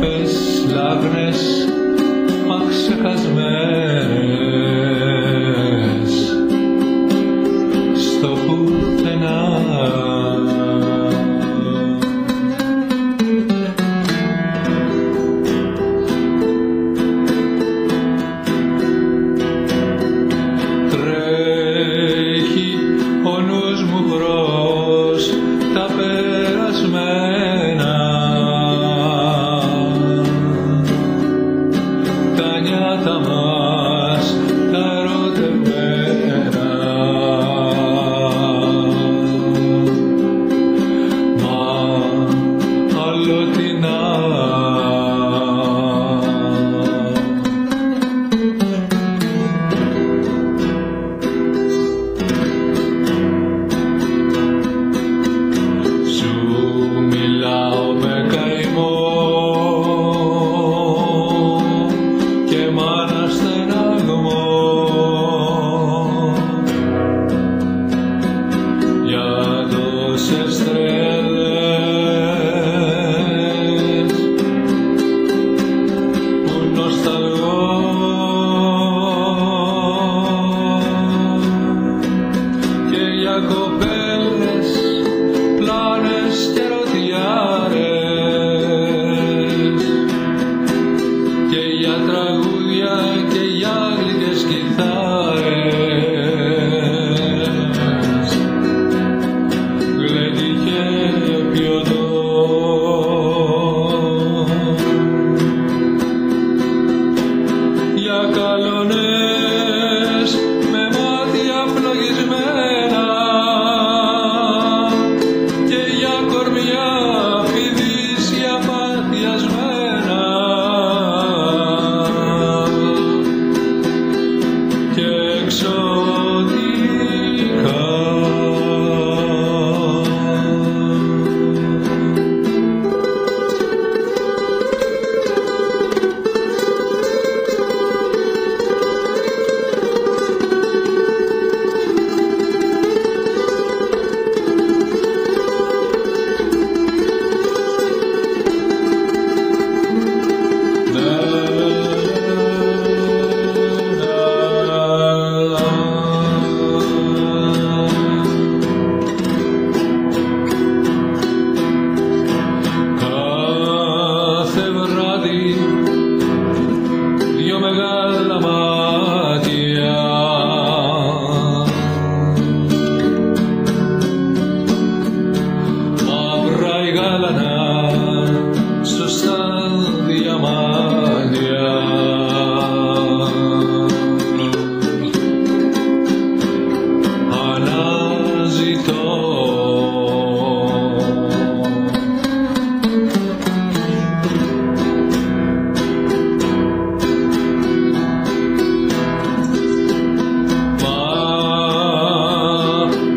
αγάπες λάγνες στο πουθενά. Τρέχει ο νους μου βρό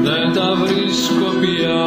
δεν τα βρίσκω πια.